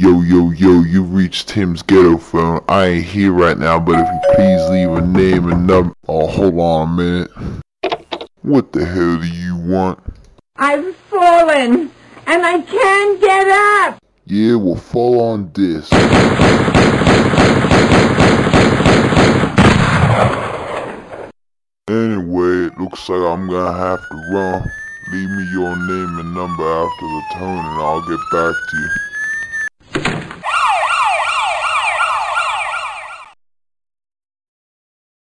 Yo, yo, yo, you reached Tim's ghetto phone. I ain't here right now, but if you please leave a name and number. Oh, hold on a minute. What the hell do you want? I've fallen, and I can't get up. Yeah, well, fall on this. Anyway, it looks like I'm gonna have to run. Leave me your name and number after the tone and I'll get back to you.